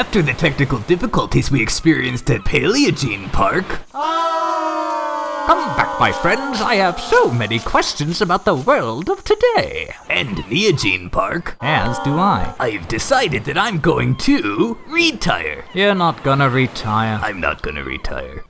after the technical difficulties we experienced at Paleogene Park. Come back, my friends. I have so many questions about the world of today. And Neogene Park. As do I. I've decided that I'm going to retire. You're not gonna retire. I'm not gonna retire.